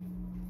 うん